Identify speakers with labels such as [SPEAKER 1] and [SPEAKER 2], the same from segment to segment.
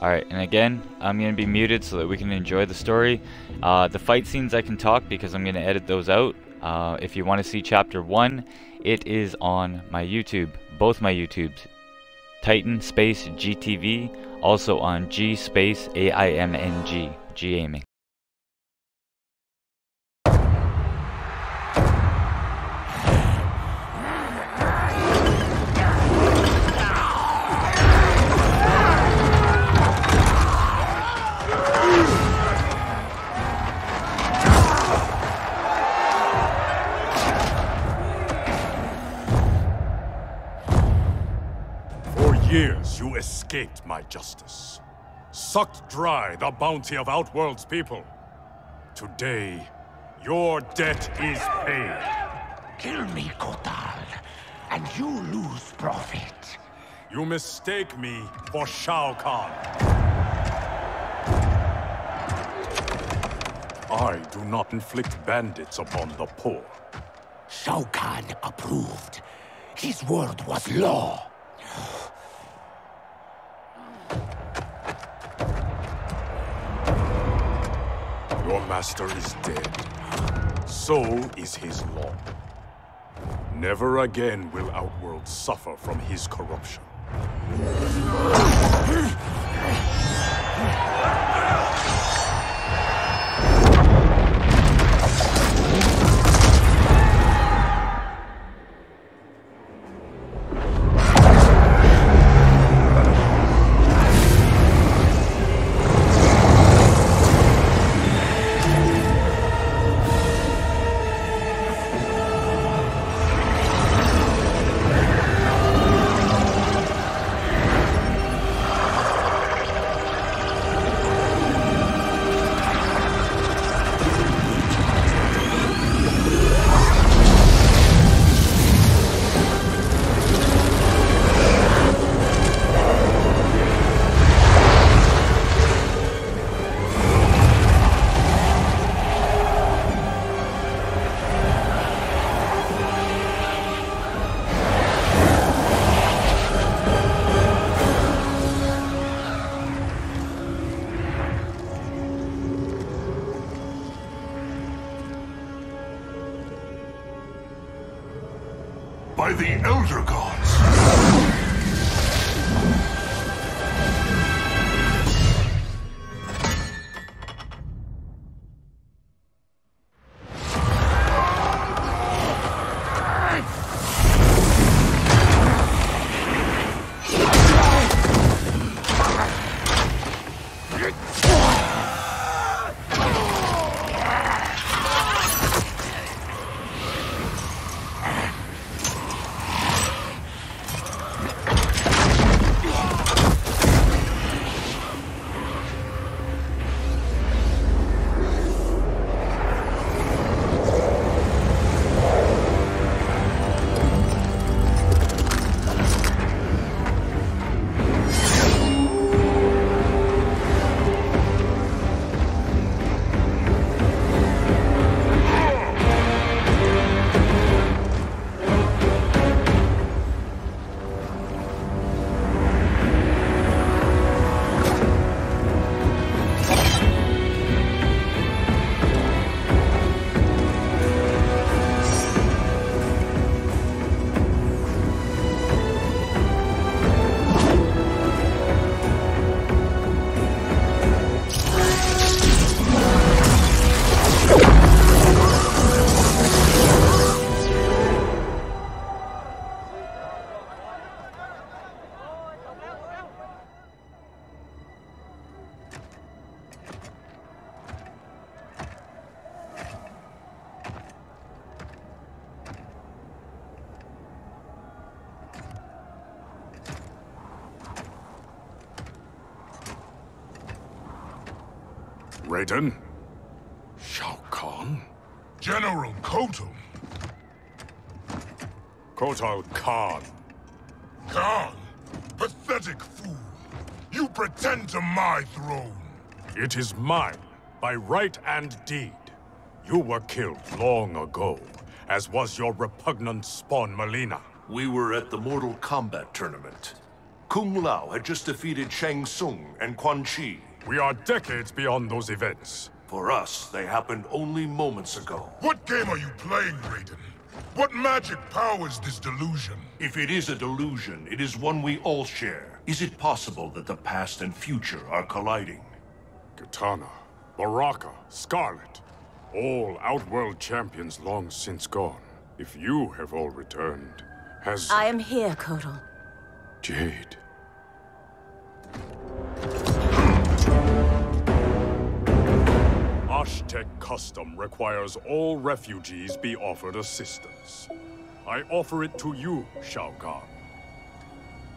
[SPEAKER 1] Alright, and again, I'm going to be muted so that we can enjoy the story. Uh, the fight scenes I can talk because I'm going to edit those out. Uh, if you want to see chapter 1, it is on my YouTube, both my YouTubes. Titan Space GTV, also on G Space AIMNG, G
[SPEAKER 2] escaped my justice, sucked dry the bounty of Outworld's people. Today, your debt is paid.
[SPEAKER 3] Kill me, Kotal, and you lose profit.
[SPEAKER 2] You mistake me for Shao Kahn. I do not inflict bandits upon the poor.
[SPEAKER 3] Shao Kahn approved. His word was law.
[SPEAKER 2] Your master is dead. So is his law. Never again will Outworld suffer from his corruption.
[SPEAKER 4] Raiden? Shao Kahn? General Kotal!
[SPEAKER 2] Kotal Khan.
[SPEAKER 4] Khan! Pathetic fool! You pretend to my throne!
[SPEAKER 2] It is mine, by right and deed. You were killed long ago, as was your repugnant spawn Mileena.
[SPEAKER 5] We were at the Mortal Kombat tournament. Kung Lao had just defeated Shang Tsung and Quan Chi.
[SPEAKER 2] We are decades beyond those events.
[SPEAKER 5] For us, they happened only moments ago.
[SPEAKER 4] What game are you playing, Raiden? What magic powers this delusion?
[SPEAKER 5] If it is a delusion, it is one we all share. Is it possible that the past and future are colliding?
[SPEAKER 2] Kitana, Baraka, Skarlet, all Outworld champions long since gone. If you have all returned, has...
[SPEAKER 6] I am here, Kotal.
[SPEAKER 2] Jade. Osh-Tekk custom requires all refugees be offered assistance. I offer it to you, Shao Kahn.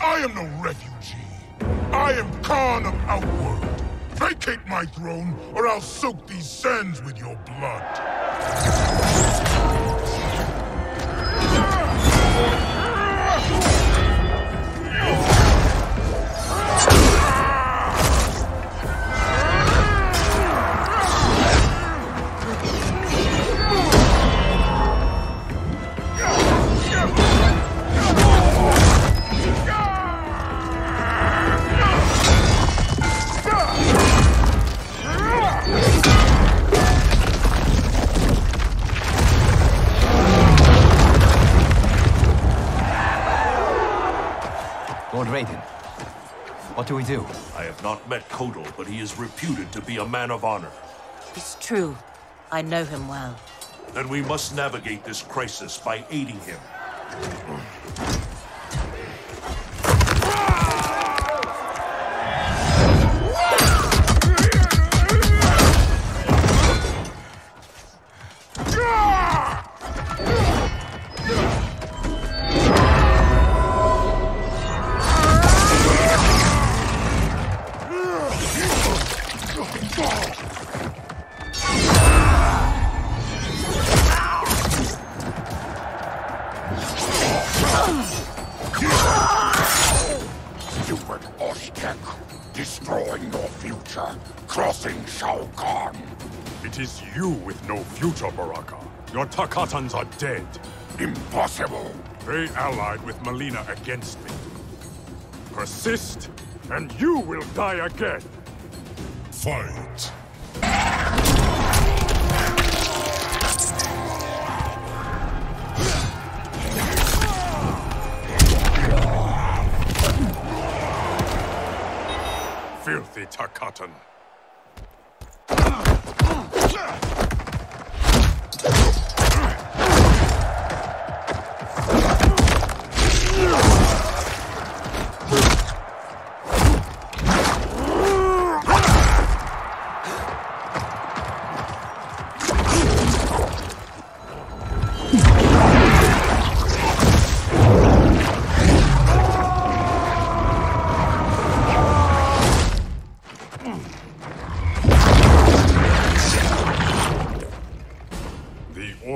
[SPEAKER 4] I am no refugee. I am Khan of Outworld. Vacate my throne, or I'll soak these sands with your blood.
[SPEAKER 7] What do we do?
[SPEAKER 5] I have not met Kotal, but he is reputed to be a man of honor.
[SPEAKER 6] It's true. I know him well.
[SPEAKER 5] Then we must navigate this crisis by aiding him.
[SPEAKER 3] Stupid Osh-Tekk, destroying your future, crossing Shao Kahn.
[SPEAKER 2] It is you with no future, Baraka. Your Tarkatans are dead.
[SPEAKER 3] Impossible.
[SPEAKER 2] They allied with Mileena against me. Persist, and you will die again.
[SPEAKER 4] Fight.
[SPEAKER 2] Filthy Tarkatan.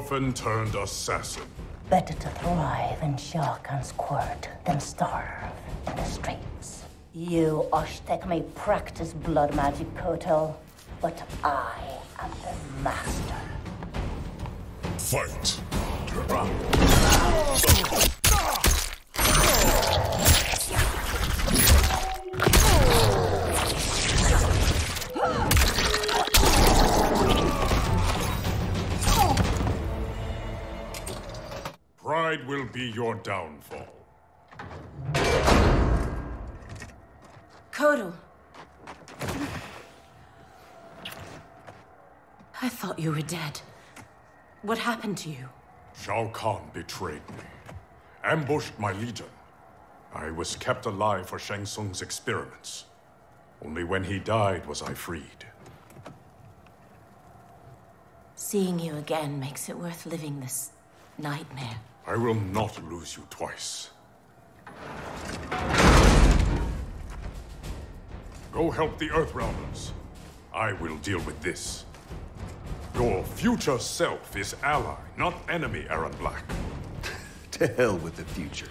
[SPEAKER 2] Orphan turned assassin.
[SPEAKER 8] Better to thrive in Shao Kahn's court than starve in the streets. You, Osh-Tekk, may practice blood magic, Kotal, but I am the master.
[SPEAKER 4] Fight. Ah!
[SPEAKER 2] Pride will be your downfall.
[SPEAKER 6] Kotal. I thought you were dead. What happened to you?
[SPEAKER 2] Shao Kahn betrayed me, ambushed my legion. I was kept alive for Shang Tsung's experiments. Only when he died was I freed.
[SPEAKER 6] Seeing you again makes it worth living this nightmare.
[SPEAKER 2] I will not lose you twice. Go help the Earthrealmers. I will deal with this. Your future self is ally, not enemy, Erron Black.
[SPEAKER 9] To hell with the future.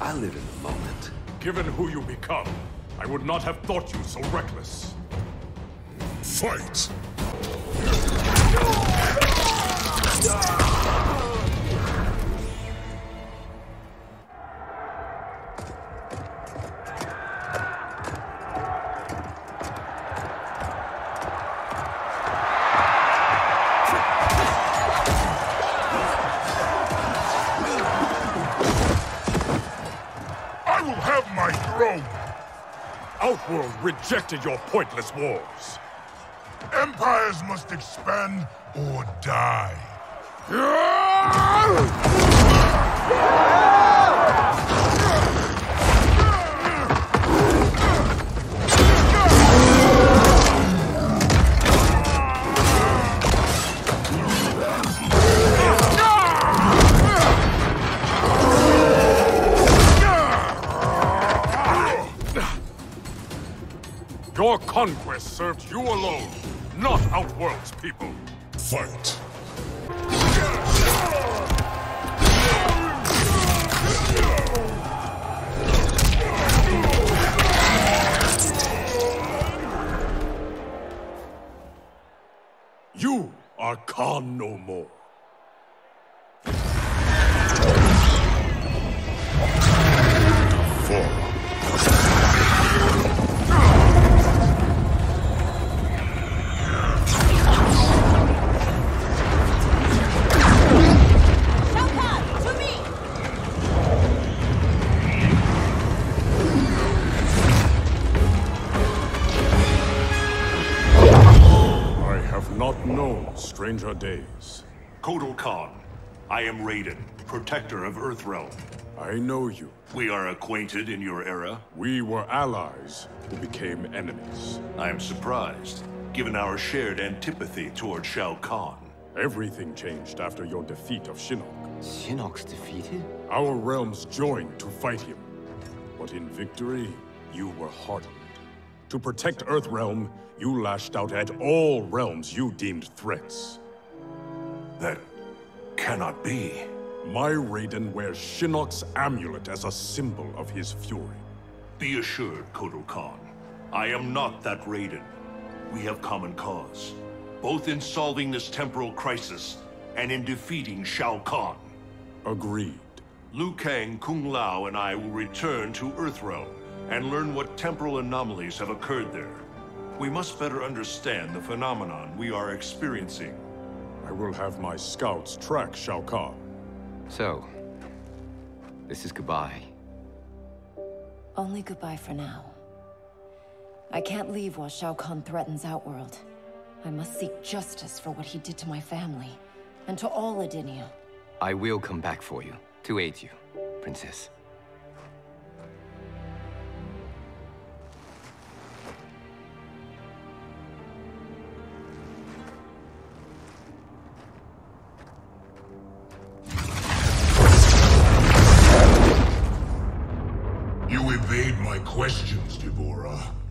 [SPEAKER 9] I live in the moment.
[SPEAKER 2] Given who you become, I would not have thought you so reckless.
[SPEAKER 4] Fight.
[SPEAKER 2] Outworld rejected your pointless wars.
[SPEAKER 4] Empires must expand or die.
[SPEAKER 2] Conquest served you alone, not Outworld's people.
[SPEAKER 4] Fight.
[SPEAKER 2] You are Khan no more. Known stranger days.
[SPEAKER 5] Kotal Khan, I am Raiden, protector of Earthrealm.
[SPEAKER 2] I know you.
[SPEAKER 5] We are acquainted in your era.
[SPEAKER 2] We were allies who became enemies.
[SPEAKER 5] I am surprised, given our shared antipathy toward Shao Kahn.
[SPEAKER 2] Everything changed after your defeat of Shinnok.
[SPEAKER 7] Shinnok's defeated?
[SPEAKER 2] Our realms joined to fight him. But in victory, you were hardened. To protect Earthrealm, you lashed out at all realms you deemed threats.
[SPEAKER 5] That cannot be.
[SPEAKER 2] My Raiden wears Shinnok's amulet as a symbol of his fury.
[SPEAKER 5] Be assured, Kotal Khan, I am not that Raiden. We have common cause, both in solving this temporal crisis and in defeating Shao Kahn.
[SPEAKER 2] Agreed.
[SPEAKER 5] Liu Kang, Kung Lao, and I will return to Earthrealm and learn what temporal anomalies have occurred there. We must better understand the phenomenon we are experiencing.
[SPEAKER 2] I will have my scouts track Shao Kahn.
[SPEAKER 7] So, this is goodbye.
[SPEAKER 6] Only goodbye for now. I can't leave while Shao Kahn threatens Outworld. I must seek justice for what he did to my family, and to all Edenia.
[SPEAKER 7] I will come back for you, to aid you, Princess.
[SPEAKER 4] Questions, D'Vorah.